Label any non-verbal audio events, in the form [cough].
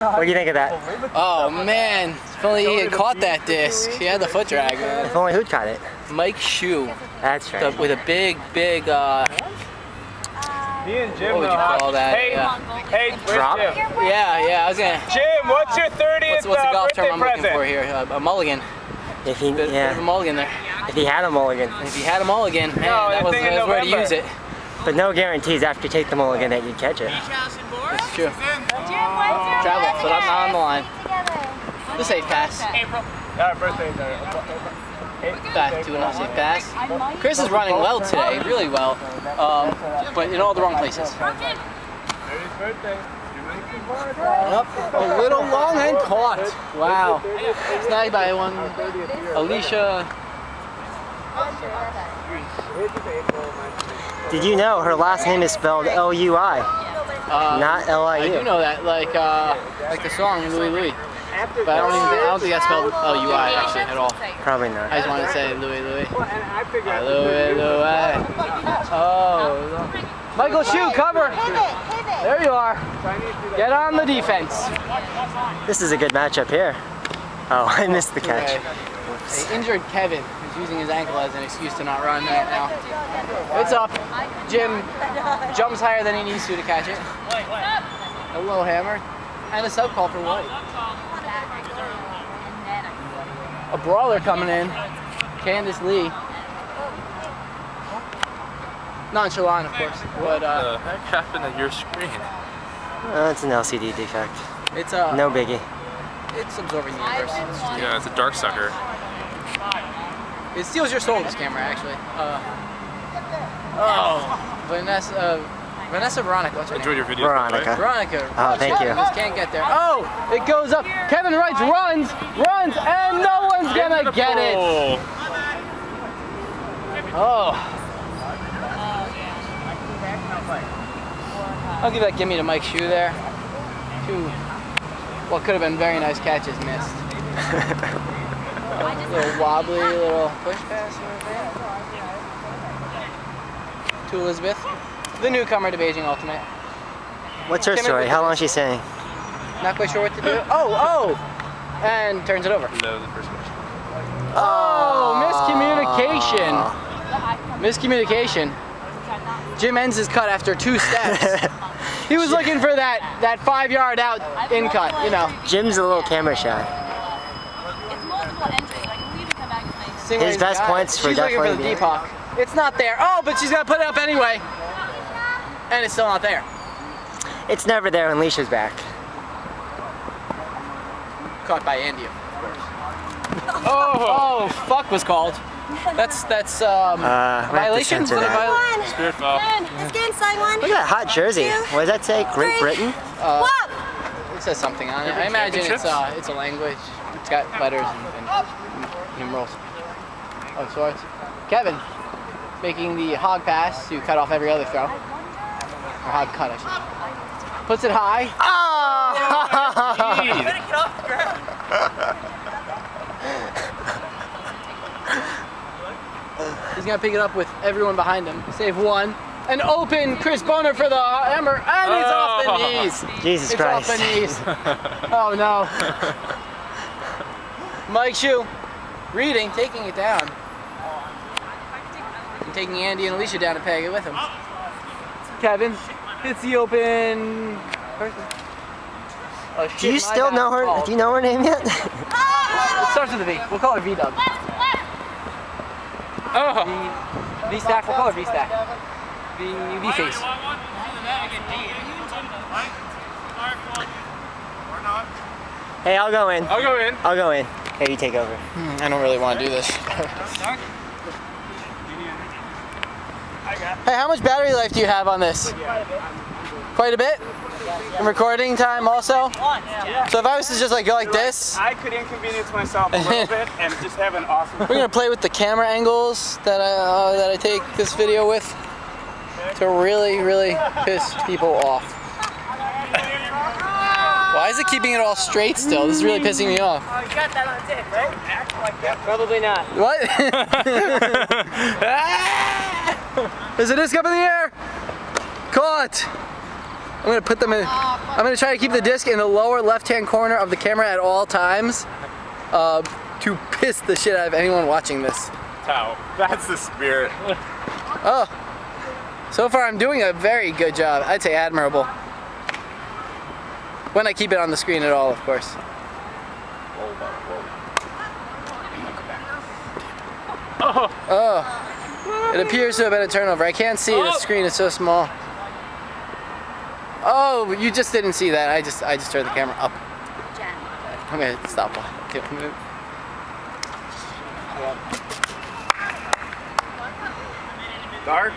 What do you think of that? Oh man, if only he had caught that disc. He had the foot drag. man. If only who caught it. Mike Shue That's the- right. with a big, big, uh, Me and Jim what would you know call that? Hey, Yeah, hey, Drop? Jim? yeah, yeah, I was gonna, Jim, what's your 30th what's, what's the uh, golf term I'm looking present? for here? A, a mulligan. If he, Bit, bit of a mulligan there. if he had a mulligan. If you had a mulligan, man, No, that was, thing in that was where to use it. But no guarantees after you take the mulligan that you'd catch it. It's true. Travel, Travel, but I'm not on the line. The safe pass. Uh, birthday there. Back to an safe pass. Chris is running well today, really well, um, but in all the wrong places. 30th. Up a little long and caught. Wow. Snagged by one. Alicia. Did you know her last name is spelled L-U-I, Uh, not I do know that, like uh, like the song Louie Louie. But I don't even I don't think that's spelled L-U-I actually at all. Probably not. I just wanted to say Louie Louie. And I Uh, Louie Louie. Oh. Michael Shue, cover. There you are. Get on the defense. This is a good matchup here. Oh, [laughs] I missed the catch. They injured Kevin, who's using his ankle as an excuse to not run right now. It's up. Jim jumps higher than he needs to to catch it. A little hammer. And a sub call for White. A brawler coming in. Candice Lee. Nonchalant, of course. But uh, the heck happened to your screen? Oh, it's an LCD defect. it's uh, No biggie. it's absorbing the universe. Yeah, it's a dark sucker. It steals your soul, this camera, actually. Uh, oh, Vanessa, uh, Vanessa Veronica, what's her name? Enjoyed your video. by the way. Veronica. Veronica. Oh, thank you. Just can't get there. Oh, it goes up. Kevin Wright runs, runs, and no one's gonna get it. Oh, Oh. I'll give that gimme to Mike Shue there. Two, what could have been very nice catches missed. A [laughs] little wobbly, little push pass over there. To Elizabeth, the newcomer to Beijing Ultimate. What's her story? How long is she saying? Not quite sure what to do. [laughs] Oh, oh! And turns it over. no, the first question. Oh, ah. miscommunication. Miscommunication. Jim ends his cut after two steps. [laughs] he was looking for that, that five yard out in cut, you know. Jim's a little camera shy. It's multiple entries. Like, we even come back and like, His best points for She's looking for the definitely deep huck. It's not there. Oh, but she's gonna put it up anyway. And it's still not there. It's never there when Leisha's back. Caught by Andy, of course. Oh, oh, fuck was called. That's that's um Uh, we have to violation. Is that a that. viol- One. Spirit foul. Let's get inside one. Look at that hot jersey. What does that say? Great Three. Britain? uh, Whoop. It says something on it. I imagine it's uh, it's a language. It's got letters and, and numerals. Oh, swords. Kevin making the hog pass to cut off every other throw. Or hog cut, I should. Puts it high. [laughs] Oh! He's gonna pick it up with everyone behind him. Save one. An open Chris Boner for the hammer, and he's off the Oh. knees. Jesus It's off the knees. Oh no. Mike Shue, reading, taking it down. And taking Andy and Alicia down to peg it with him. Kevin It's the open person. Oh, shit, Do you still know her? Oh, Do you know her name yet? It [laughs] starts with a V. We'll call her V Dub. Oh, V stack. We'll call her V stack. V V face. hey, I'll go in. I'll go in. I'll go in. Hey, you take over. Hmm, I don't really want to do this. Hey, how much battery life do you have on this? Quite a bit? And recording time also? So if I was to just like go like this, I could inconvenience myself a little [laughs] bit and just have an awesome. we're gonna play with the camera angles that I uh, that I take this video with to really, really piss people off. Why is it keeping it all straight still? This is really pissing me off. Oh, you got that on tape, right? Act like that. Probably not. What? [laughs] [laughs] There's a disc up in the air. Caught. I'm gonna put them in. I'm gonna try to keep the disc in the lower left-hand corner of the camera at all times, uh, to piss the shit out of anyone watching this. Tao. That's the spirit. Oh, so far I'm doing a very good job. I'd say admirable. When I keep it on the screen at all, of course. Oh, it appears to have been a turnover. I can't see. The oh. screen is so small. Oh, you just didn't see that. I just I just turned the camera up. Jen. I'm gonna stop. Okay, I'm gonna- Dark.